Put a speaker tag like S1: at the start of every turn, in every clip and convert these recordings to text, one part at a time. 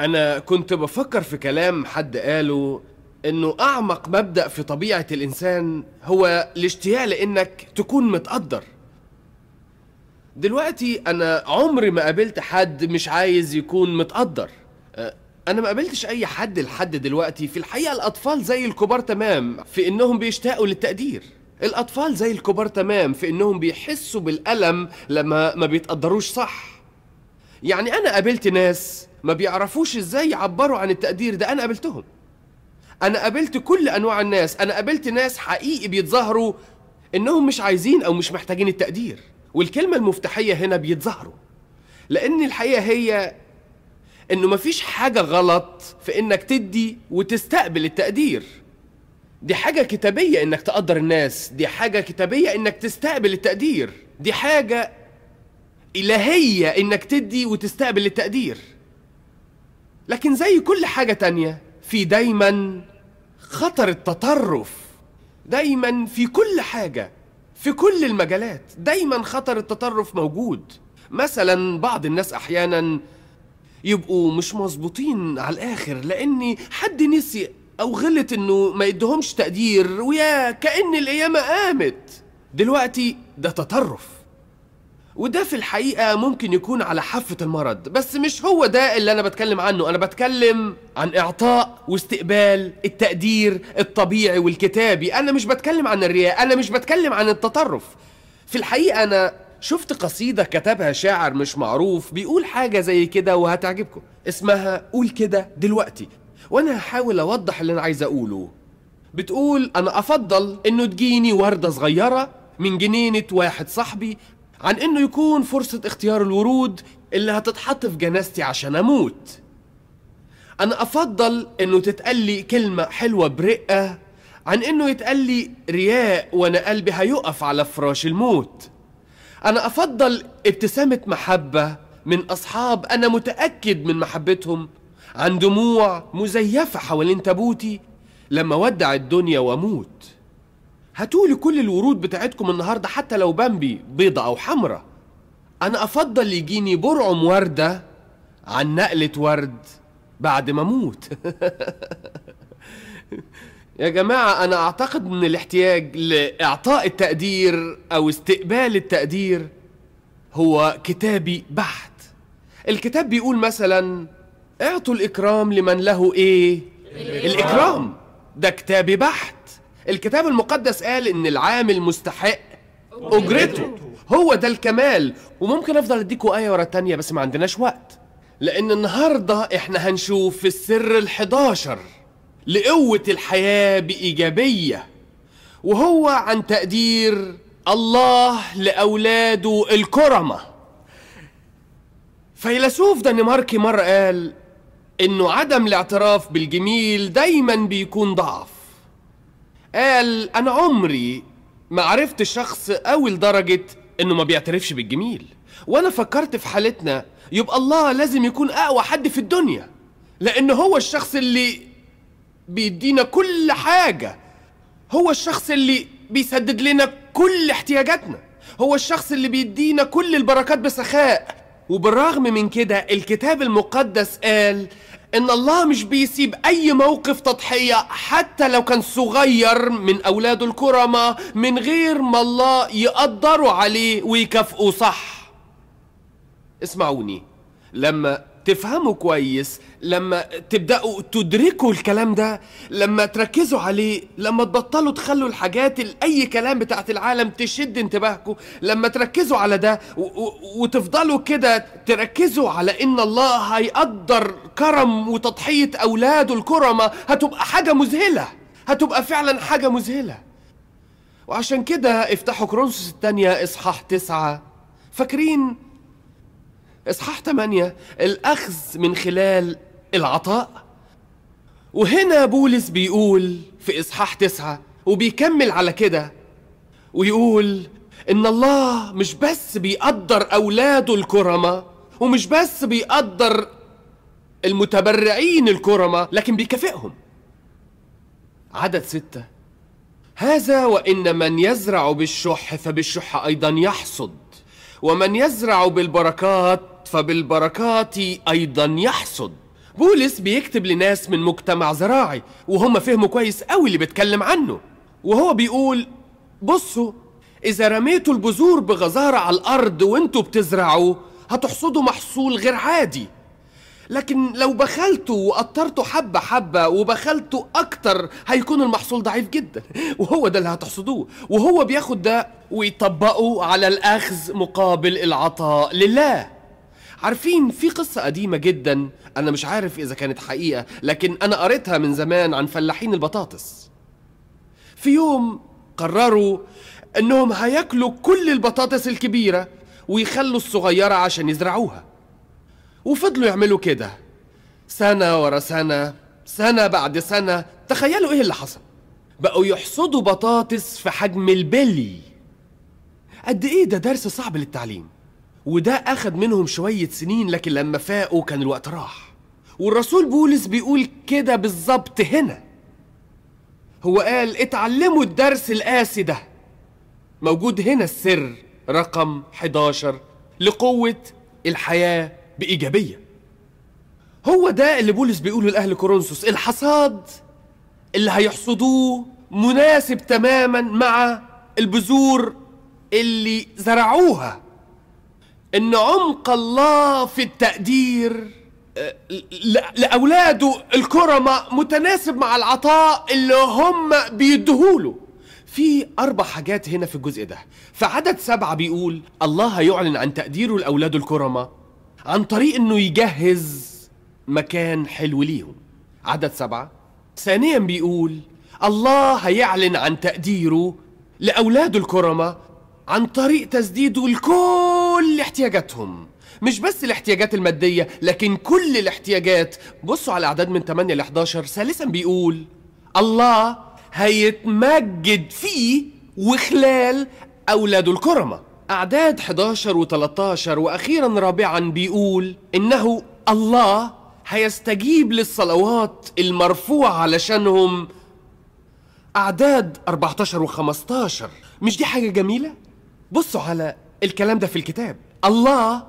S1: أنا كنت بفكر في كلام حد قاله إنه أعمق مبدأ في طبيعة الإنسان هو الاشتياق لإنك تكون متقدر. دلوقتي أنا عمري ما قابلت حد مش عايز يكون متقدر. أه، أنا ما قابلتش أي حد لحد دلوقتي. في الحقيقة الأطفال زي الكبار تمام في إنهم بيشتاقوا للتقدير. الأطفال زي الكبار تمام في إنهم بيحسوا بالألم لما ما بيتقدروش صح. يعني أنا قابلت ناس ما بيعرفوش إزاي يعبروا عن التقدير ده. أنا قابلتهم. أنا قابلت كل أنواع الناس. أنا قابلت ناس حقيقي بيتظاهروا إنهم مش عايزين أو مش محتاجين التقدير. والكلمة المفتاحية هنا بيتظاهروا. لأن الحقيقة هي إنه مفيش حاجة غلط في إنك تدي وتستقبل التقدير. دي حاجة كتابية إنك تقدر الناس. دي حاجة كتابية إنك تستقبل التقدير. دي حاجة إلهية إنك تدي وتستقبل التقدير. لكن زي كل حاجة تانية في دايما خطر التطرف. دايما في كل حاجة في كل المجالات دايما خطر التطرف موجود. مثلا بعض الناس أحيانا يبقوا مش مظبوطين على الآخر لأن حد نسي أو غلط إنه ما يدهمش تقدير ويا كأن القيامة قامت. دلوقتي ده تطرف. وده في الحقيقة ممكن يكون على حافة المرض بس مش هو ده اللي أنا بتكلم عنه. أنا بتكلم عن إعطاء واستقبال التقدير الطبيعي والكتابي. أنا مش بتكلم عن الرياء أنا مش بتكلم عن التطرف. في الحقيقة أنا شفت قصيدة كتبها شاعر مش معروف بيقول حاجة زي كده وهتعجبكم. اسمها قول كده دلوقتي. وأنا هحاول أوضح اللي أنا عايز أقوله. بتقول أنا أفضل إنه تجيني وردة صغيرة من جنينة واحد صاحبي عن إنه يكون فرصة اختيار الورود اللي هتتحط في جنازتي عشان أموت. أنا أفضل إنه تتقلي كلمة حلوة برقة عن إنه يتقلي رياء وأنا قلبي هيقف على فراش الموت. أنا أفضل ابتسامة محبة من أصحاب أنا متأكد من محبتهم عن دموع مزيفة حوالين تابوتي لما ودع الدنيا وأموت. هاتولي كل الورود بتاعتكم النهاردة حتى لو بامبي بيضة أو حمرة أنا أفضل يجيني برعم وردة عن نقلة ورد بعد ما أموت. يا جماعة أنا أعتقد أن الاحتياج لإعطاء التقدير أو استقبال التقدير هو كتابي بحت. الكتاب بيقول مثلا اعطوا الإكرام لمن له إيه؟ الإكرام. ده كتابي بحت. الكتاب المقدس قال إن العامل مستحق أجرته. هو ده الكمال. وممكن أفضل أديكوا آية ورا التانية بس ما عندناش وقت. لأن النهاردة إحنا هنشوف في السر الحداشر لقوة الحياة بإيجابية. وهو عن تقدير الله لأولاده الكرمة. فيلسوف دنماركي مرة قال إنه عدم الاعتراف بالجميل دايما بيكون ضعف. قال أنا عمري ما عرفت شخص قوي لدرجة إنه ما بيعترفش بالجميل. وأنا فكرت في حالتنا يبقى الله لازم يكون أقوى حد في الدنيا لأن هو الشخص اللي بيدينا كل حاجة. هو الشخص اللي بيسدد لنا كل احتياجاتنا. هو الشخص اللي بيدينا كل البركات بسخاء. وبالرغم من كده الكتاب المقدس قال إن الله مش بيسيب أي موقف تضحية حتى لو كان صغير من اولاده الكرمة من غير ما الله يقدروا عليه ويكافئوا صح؟ اسمعوني لما تفهموا كويس لما تبدأوا تدركوا الكلام ده لما تركزوا عليه لما تبطلوا تخلوا الحاجات ال- أي كلام بتاعت العالم تشد انتباهكم لما تركزوا على ده وتفضلوا كده تركزوا على إن الله هيقدر كرم وتضحية أولاده الكرمة هتبقى حاجة مذهلة هتبقى فعلا حاجة مذهلة. وعشان كده افتحوا كرونسوس الثانية إصحاح تسعة. فاكرين إصحاح 8 الأخذ من خلال العطاء. وهنا بولس بيقول في إصحاح 9 وبيكمل على كده ويقول إن الله مش بس بيقدر أولاده الكرمة ومش بس بيقدر المتبرعين الكرمة لكن بيكافئهم. عدد ستة هذا وإن من يزرع بالشح فبالشح أيضا يحصد. ومن يزرع بالبركات فبالبركات أيضا يحصد. بولس بيكتب لناس من مجتمع زراعي وهم فهموا كويس قوي اللي بيتكلم عنه. وهو بيقول بصوا إذا رميتوا البذور بغزارة على الأرض وانتوا بتزرعوا هتحصدوا محصول غير عادي. لكن لو بخلتوا وقطرتوا حبة حبة وبخلتوا أكتر هيكون المحصول ضعيف جدا. وهو ده اللي هتحصدوه. وهو بياخد ده ويطبقه على الأخذ مقابل العطاء لله. عارفين في قصة قديمة جدا أنا مش عارف إذا كانت حقيقة لكن أنا قريتها من زمان عن فلاحين البطاطس. في يوم قرروا إنهم هياكلوا كل البطاطس الكبيرة ويخلوا الصغيرة عشان يزرعوها. وفضلوا يعملوا كده. سنة ورا سنة سنة بعد سنة. تخيلوا إيه اللي حصل؟ بقوا يحصدوا بطاطس في حجم البلي. قد إيه ده درس صعب للتعليم. وده أخد منهم شوية سنين لكن لما فاقوا كان الوقت راح. والرسول بولس بيقول كده بالظبط هنا. هو قال اتعلموا الدرس القاسي ده. موجود هنا السر رقم 11 لقوة الحياة بإيجابية. هو ده اللي بولس بيقوله لأهل كورنثوس. الحصاد اللي هيحصدوه مناسب تماما مع البذور اللي زرعوها. إن عمق الله في التقدير آه، لأولاده الكرماء متناسب مع العطاء اللي هم بيديهوله في أربع حاجات هنا في الجزء ده. في عدد سبعة بيقول الله هيعلن عن تقديره لأولاده الكرماء. عن طريق إنه يجهز مكان حلو ليهم. عدد سبعة. ثانيا بيقول الله هيعلن عن تقديره لأولاده الكرماء عن طريق تسديده لكل احتياجاتهم. مش بس الاحتياجات المادية لكن كل الاحتياجات. بصوا على الأعداد من 8 ل 11 ثالثا بيقول الله هيتمجد فيه وخلال أولاده الكرماء أعداد 11 و13 وأخيرا رابعا بيقول إنه الله هيستجيب للصلوات المرفوعة علشانهم أعداد 14 و15 مش دي حاجة جميلة؟ بصوا على الكلام ده في الكتاب. الله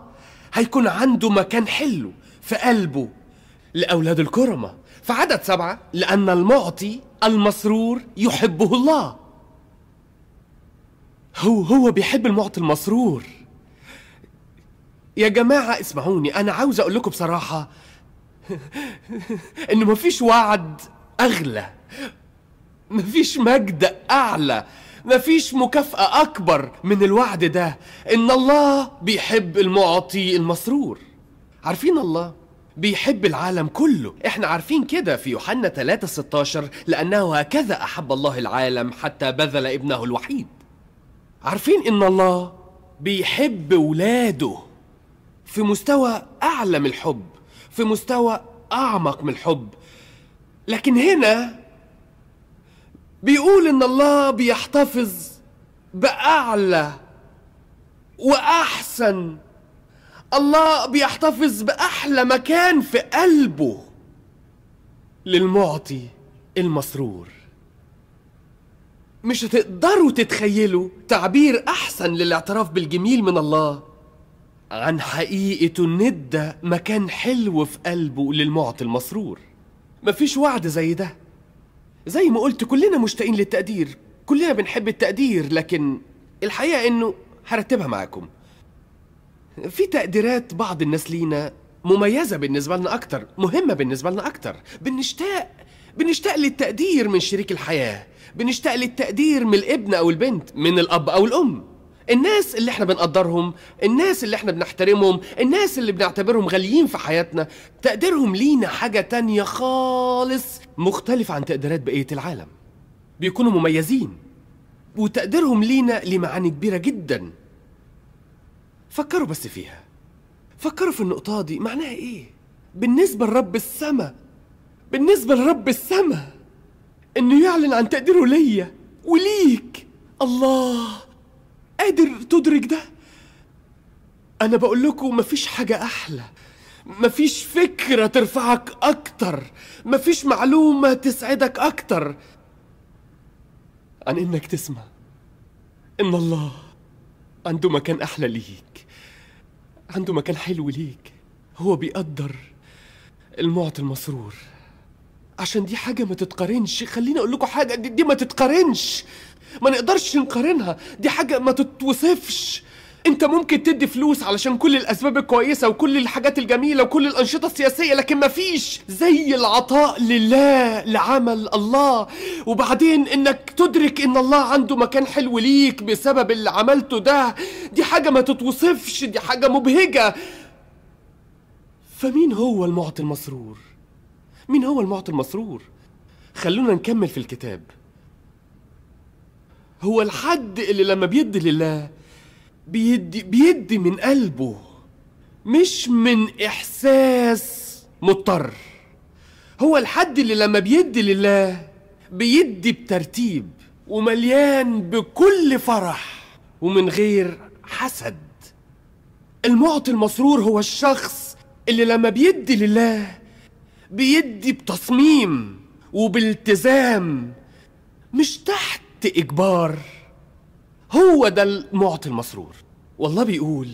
S1: هيكون عنده مكان حلو في قلبه لأولاد الكرمة. في عدد سبعة لأن المعطي المسرور يحبه الله. هو هو بيحب المعطي المسرور. يا جماعة اسمعوني أنا عاوز أقول لكم بصراحة إن مفيش وعد أغلى مفيش مجد أعلى مفيش مكافأة أكبر من الوعد ده. إن الله بيحب المعطي المسرور. عارفين الله بيحب العالم كله. إحنا عارفين كده في يوحنا 3 16 لأنه هكذا أحب الله العالم حتى بذل ابنه الوحيد. عارفين إن الله بيحب ولاده في مستوى أعلى من الحب في مستوى أعمق من الحب. لكن هنا بيقول إن الله بيحتفظ بأعلى وأحسن. الله بيحتفظ بأحلى مكان في قلبه للمعطي المسرور. مش هتقدروا تتخيلوا تعبير أحسن للاعتراف بالجميل من الله. عن حقيقة ان ادى مكان حلو في قلبه للمعطي المسرور. مفيش وعد زي ده. زي ما قلت كلنا مشتاقين للتقدير. كلنا بنحب التقدير لكن الحقيقة إنه هرتبها معاكم. في تقديرات بعض الناس لينا مميزة بالنسبة لنا أكتر مهمة بالنسبة لنا أكتر. بنشتاق بنشتاق للتقدير من شريك الحياة بنشتاق للتقدير من الابن أو البنت من الأب أو الأم. الناس اللي إحنا بنقدرهم الناس اللي إحنا بنحترمهم الناس اللي بنعتبرهم غاليين في حياتنا تقديرهم لينا حاجة تانية خالص مختلفة عن تقديرات بقية العالم. بيكونوا مميزين وتقديرهم لينا ليه معاني كبيرة جدا. فكروا بس فيها. فكروا في النقطة دي معناها إيه؟ بالنسبة لرب السماء بالنسبة لرب السماء إنه يعلن عن تقديره ليا وليك. الله قادر تدرك ده؟ أنا بقول لكم مفيش حاجة أحلى. مفيش فكرة ترفعك أكتر. مفيش معلومة تسعدك أكتر عن إنك تسمع إن الله عنده مكان أحلى ليك عنده مكان حلو ليك. هو بيقدر المعطي المسرور. عشان دي حاجة ما تتقارنش. خليني أقول لكم حاجة دي, دي ما تتقارنش. ما نقدرش نقارنها. دي حاجة ما تتوصفش. أنت ممكن تدي فلوس علشان كل الأسباب الكويسة وكل الحاجات الجميلة وكل الأنشطة السياسية لكن مفيش زي العطاء لله لعمل الله. وبعدين إنك تدرك إن الله عنده مكان حلو ليك بسبب اللي عملته ده دي حاجة ما تتوصفش دي حاجة مبهجة. فمين هو المعطي المسرور؟ مين هو المعطي المسرور؟ خلونا نكمل في الكتاب. هو الحد اللي لما بيدي لله بيدي بيدي من قلبه مش من إحساس مضطر. هو الحد اللي لما بيدي لله بيدي بترتيب ومليان بكل فرح ومن غير حسد. المعطي المسرور هو الشخص اللي لما بيدي لله بيدي بتصميم وبالتزام مش تحت إجبار. هو ده المعطي المسرور. والله بيقول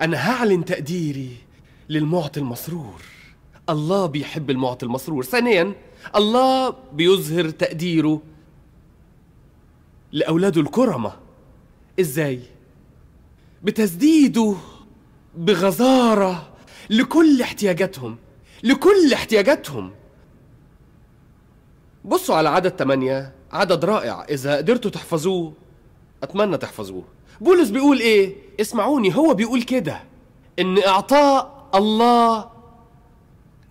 S1: أنا هعلن تقديري للمعطي المسرور. الله بيحب المعطي المسرور. ثانيا الله بيظهر تقديره لأولاده الكرمة. إزاي؟ بتسديده بغزارة لكل احتياجاتهم. لكل احتياجاتهم. بصوا على عدد 8 عدد رائع. إذا قدرتوا تحفظوه أتمنى تحفظوه. بولس بيقول إيه؟ اسمعوني هو بيقول كده إن إعطاء الله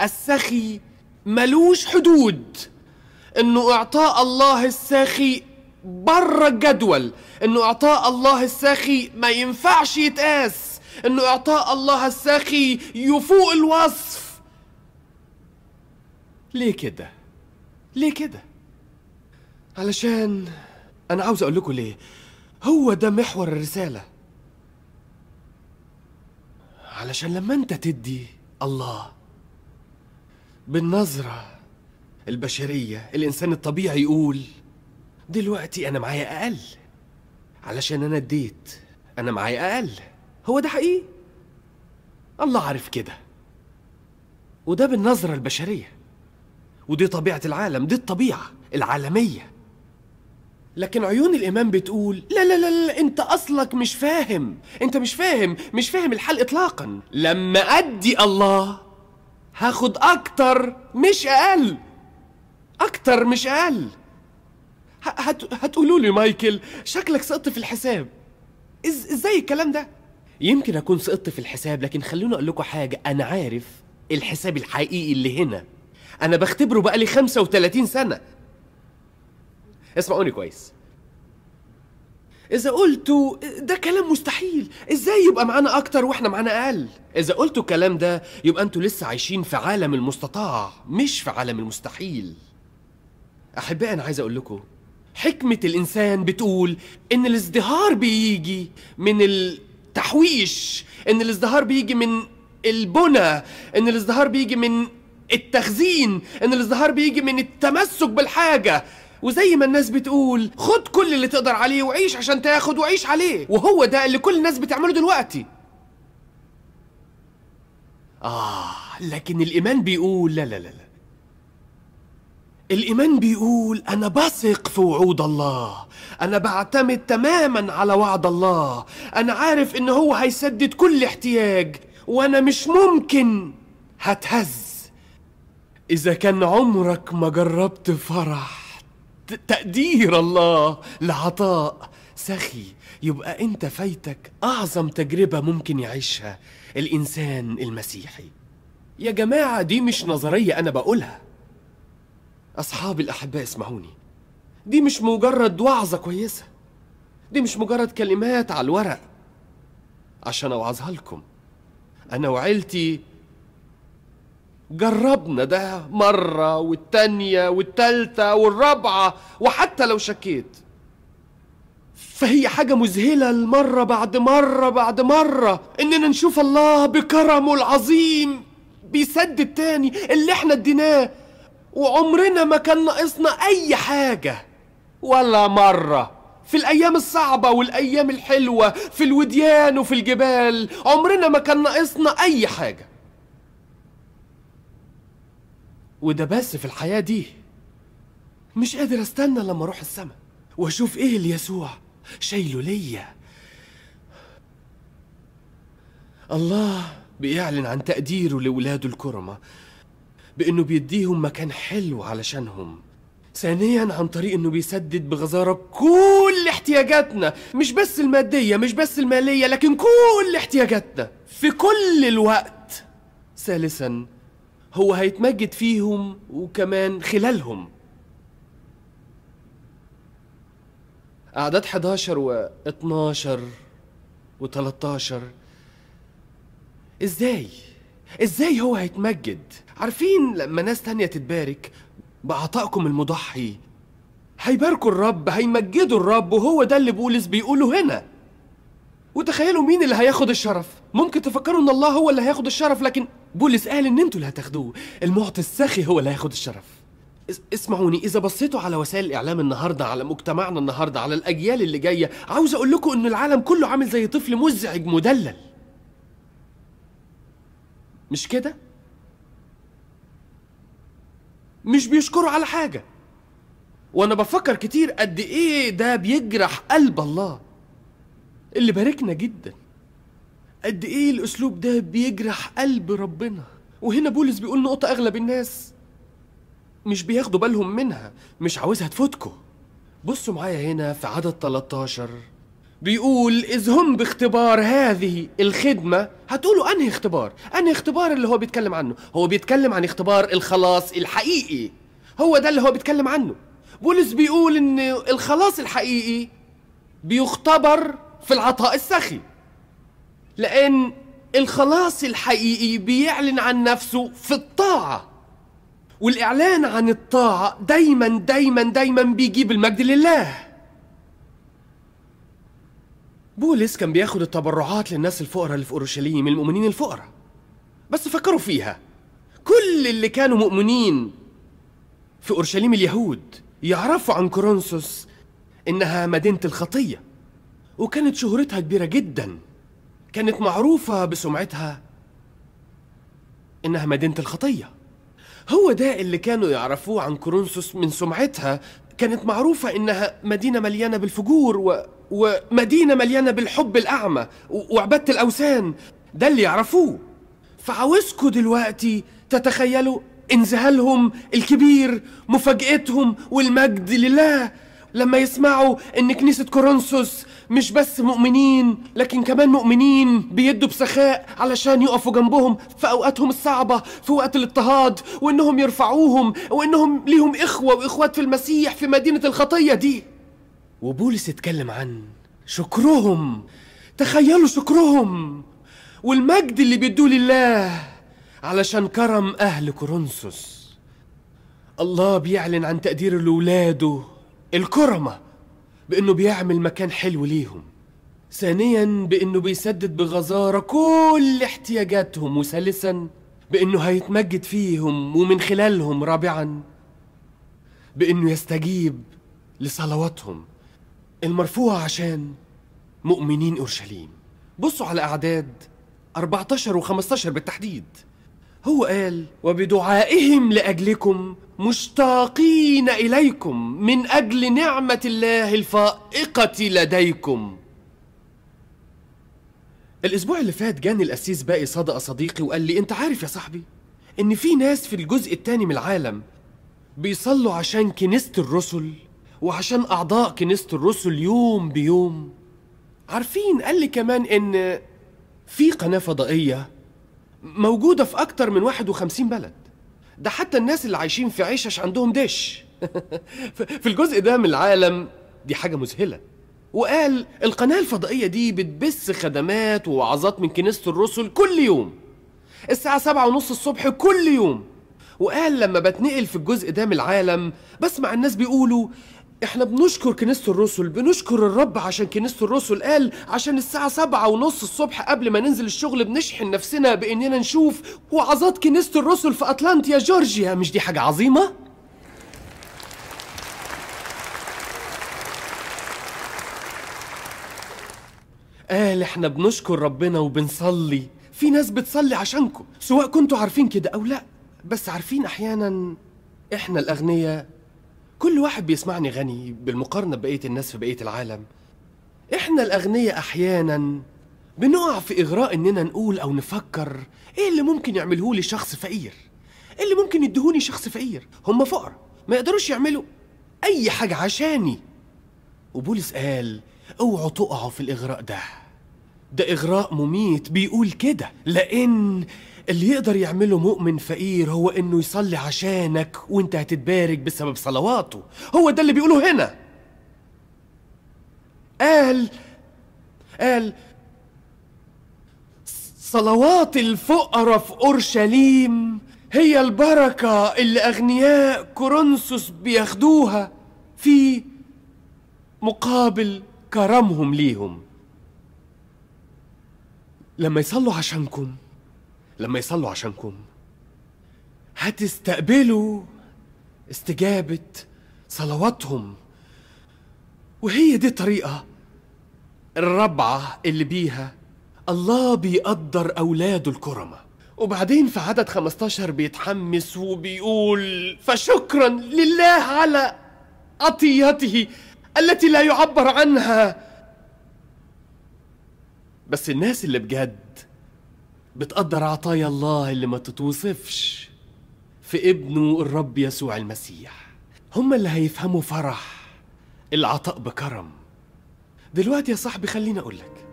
S1: السخي ملوش حدود. إنه إعطاء الله الساخي بره الجدول. إنه إعطاء الله الساخي ما ينفعش يتقاس. إنه إعطاء الله الساخي يفوق الوصف. ليه كده؟ ليه كده؟ علشان أنا عاوز أقول لكم ليه. هو ده محور الرسالة. علشان لما أنت تدي الله بالنظرة البشرية الإنسان الطبيعي يقول دلوقتي أنا معايا أقل. علشان أنا اديت أنا معايا أقل. هو ده حقيقي؟ الله عارف كده. وده بالنظرة البشرية. ودي طبيعة العالم دي الطبيعة العالمية. لكن عيون الإمام بتقول لا لا لا, لا أنت أصلك مش فاهم أنت مش فاهم مش فاهم الحل إطلاقا. لما أدي الله هاخد أكتر مش أقل أكتر مش أقل. هت... هتقولوا لي مايكل شكلك سقطت في الحساب. إز... إزاي الكلام ده؟ يمكن أكون سقطت في الحساب لكن خلوني أقول لكم حاجة أنا عارف الحساب الحقيقي اللي هنا. أنا بختبره بقالي 35 سنة اسمعوني كويس إذا قلتوا ده كلام مستحيل، إزاي يبقى معانا أكتر وإحنا معانا أقل؟ إذا قلتوا الكلام ده يبقى أنتوا لسه عايشين في عالم المستطاع مش في عالم المستحيل. أحبائي أنا عايز أقول لكم حكمة الإنسان بتقول إن الازدهار بيجي من التحويش، إن الازدهار بيجي من البنى، إن الازدهار بيجي من التخزين، إن الازدهار بيجي من التمسك بالحاجة، وزي ما الناس بتقول خد كل اللي تقدر عليه وعيش عشان تاخد وعيش عليه، وهو ده اللي كل الناس بتعمله دلوقتي. آه لكن الإيمان بيقول لا لا لا لا. الإيمان بيقول أنا بثق في وعود الله. أنا بعتمد تماما على وعد الله. أنا عارف إن هو هيسدد كل احتياج. وأنا مش ممكن هتهز. إذا كان عمرك ما جربت فرح تقدير الله لعطاء. سخي يبقى أنت فايتك أعظم تجربة ممكن يعيشها الإنسان المسيحي. يا جماعة دي مش نظرية أنا بقولها. أصحابي الأحباء اسمعوني. دي مش مجرد وعظة كويسة. دي مش مجرد كلمات على الورق. عشان أوعظها لكم أنا وعيلتي جربنا ده مرة والتانية والتالتة والرابعة وحتى لو شكيت. فهي حاجة مذهلة المرة بعد مرة بعد مرة إننا نشوف الله بكرمه العظيم بيسدد تاني اللي إحنا اديناه وعمرنا ما كان ناقصنا أي حاجة. ولا مرة. في الأيام الصعبة والأيام الحلوة في الوديان وفي الجبال عمرنا ما كان ناقصنا أي حاجة. وده بس في الحياة دي. مش قادر أستنى لما أروح السما وأشوف إيه اللي يسوع شايله ليا. الله بيعلن عن تقديره لولاده الكرمة بإنه بيديهم مكان حلو علشانهم ثانيا عن طريق إنه بيسدد بغزارة كل احتياجاتنا مش بس المادية مش بس المالية لكن كل احتياجاتنا في كل الوقت. ثالثا هو هيتمجد فيهم وكمان خلالهم. أعداد 11 و 12 و 13 إزاي؟ إزاي هو هيتمجد؟ عارفين لما ناس تانية تتبارك بعطائكم المضحي. هيباركوا الرب هيمجدوا الرب وهو ده اللي بولس بيقوله هنا. وتخيلوا مين اللي هياخد الشرف؟ ممكن تفكروا إن الله هو اللي هياخد الشرف لكن بولس قال إن أنتوا اللي هتاخدوه المعطي السخي هو اللي هياخد الشرف. اس- اسمعوني إذا بصيتوا على وسائل الإعلام النهارده على مجتمعنا النهارده على الأجيال اللي جاية عاوز أقول لكم إن العالم كله عامل زي طفل مزعج مدلل. مش كده؟ مش بيشكروا على حاجة. وأنا بفكر كتير قد إيه ده بيجرح قلب الله. اللي باركنا جدا. قد إيه الأسلوب ده بيجرح قلب ربنا؟ وهنا بولس بيقول نقطة أغلب الناس مش بياخدوا بالهم منها مش عاوزها تفوتكوا. بصوا معايا هنا في عدد 13 بيقول إذ هم باختبار هذه الخدمة هتقولوا أنهي اختبار؟ أنهي اختبار اللي هو بيتكلم عنه؟ هو بيتكلم عن اختبار الخلاص الحقيقي. هو ده اللي هو بيتكلم عنه. بولس بيقول إن الخلاص الحقيقي بيختبر في العطاء السخي. لأن الخلاص الحقيقي بيعلن عن نفسه في الطاعة. والإعلان عن الطاعة دايما دايما دايما بيجيب المجد لله. بولس كان بياخد التبرعات للناس الفقراء اللي في أورشليم المؤمنين الفقراء. بس فكروا فيها. كل اللي كانوا مؤمنين في أورشليم اليهود يعرفوا عن كورنثوس إنها مدينة الخطية وكانت شهرتها كبيرة جدا. كانت معروفة بسمعتها إنها مدينة الخطية. هو ده اللي كانوا يعرفوه عن كورنثوس من سمعتها. كانت معروفة إنها مدينة مليانة بالفجور و... ومدينة مليانة بالحب الأعمى و... وعبادة الأوثان. ده اللي يعرفوه. فعاوزكوا دلوقتي تتخيلوا انذهالهم الكبير مفاجأتهم والمجد لله. لما يسمعوا إن كنيسة كورنثوس مش بس مؤمنين لكن كمان مؤمنين بيدوا بسخاء علشان يقفوا جنبهم في أوقاتهم الصعبة في وقت الاضطهاد وإنهم يرفعوهم وإنهم ليهم إخوة وإخوات في المسيح في مدينة الخطية دي. وبولس اتكلم عن شكرهم. تخيلوا شكرهم والمجد اللي بيدوه لله علشان كرم أهل كورنثوس. الله بيعلن عن تقدير لولاده الكرمة بأنه بيعمل مكان حلو ليهم. ثانيا بأنه بيسدد بغزارة كل احتياجاتهم وثالثا بأنه هيتمجد فيهم ومن خلالهم رابعا بأنه يستجيب لصلواتهم. المرفوعة عشان مؤمنين أورشليم. بصوا على أعداد 14 و15 بالتحديد. هو قال وبدعائهم لأجلكم مشتاقين إليكم من أجل نعمة الله الفائقة لديكم. الأسبوع اللي فات جاني الأسيس باقي صدق صديقي وقال لي أنت عارف يا صاحبي إن في ناس في الجزء التاني من العالم بيصلوا عشان كنيسة الرسل وعشان أعضاء كنيسة الرسل يوم بيوم. عارفين قال لي كمان إن في قناة فضائية موجودة في أكتر من 51 بلد. ده حتى الناس اللي عايشين في عيشش عندهم دش. في الجزء ده من العالم دي حاجة مذهلة. وقال القناة الفضائية دي بتبث خدمات ووعظات من كنيسة الرسل كل يوم. الساعة سبعة ونص الصبح كل يوم. وقال لما بتنقل في الجزء ده من العالم بسمع الناس بيقولوا إحنا بنشكر كنيسة الرسل بنشكر الرب عشان كنيسة الرسل قال عشان الساعة سبعة ونص الصبح قبل ما ننزل الشغل بنشحن نفسنا بإننا نشوف وعظات كنيسة الرسل في أتلانتيا جورجيا. مش دي حاجة عظيمة؟ قال إحنا بنشكر ربنا وبنصلي. في ناس بتصلي عشانكم سواء كنتوا عارفين كده أو لا. بس عارفين أحيانا إحنا الأغنياء كل واحد بيسمعني غني بالمقارنة ببقية الناس في بقية العالم. إحنا الأغنياء أحيانا بنقع في إغراء إننا نقول أو نفكر إيه اللي ممكن يعمله لي شخص فقير؟ إيه اللي ممكن يدهوني شخص فقير؟ هم فقراء ما يقدروش يعملوا أي حاجة عشاني. وبولس قال أوعوا تقعوا في الإغراء ده. ده إغراء مميت بيقول كده لأن اللي يقدر يعمله مؤمن فقير هو إنه يصلي عشانك وإنت هتتبارك بسبب صلواته. هو ده اللي بيقوله هنا. قال قال صلوات الفقراء في أورشليم هي البركة اللي أغنياء كورنثوس بياخدوها في مقابل كرمهم ليهم. لما يصلوا عشانكم لما يصلوا عشانكم. هتستقبلوا استجابة صلواتهم. وهي دي الطريقة الرابعة اللي بيها الله بيقدر أولاده الكرمة. وبعدين في عدد 15 بيتحمس وبيقول فشكرا لله على عطيته التي لا يعبر عنها. بس الناس اللي بجد بتقدر عطايا الله اللي ما تتوصفش في ابنه الرب يسوع المسيح. هم اللي هيفهموا فرح العطاء بكرم. دلوقتي يا صاحبي خليني أقولك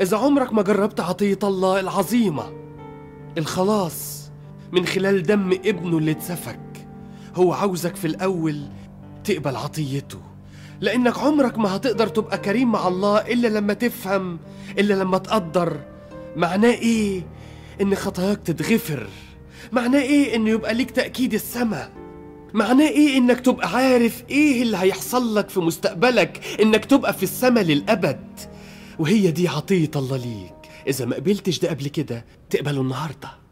S1: إذا عمرك ما جربت عطية الله العظيمة الخلاص من خلال دم ابنه اللي اتسفك هو عاوزك في الأول تقبل عطيته. لأنك عمرك ما هتقدر تبقى كريم مع الله إلا لما تفهم إلا لما تقدر معناه إيه إن خطاياك تتغفر؟ معناه إيه إنه يبقى ليك تأكيد السماء؟ معناه إيه إنك تبقى عارف إيه اللي هيحصل لك في مستقبلك إنك تبقى في السماء للأبد؟ وهي دي عطية الله ليك. إذا ما قبلتش ده قبل كده تقبله النهارده.